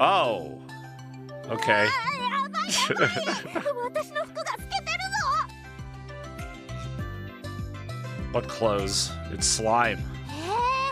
Oh. Okay. what clothes? It's slime. Eh,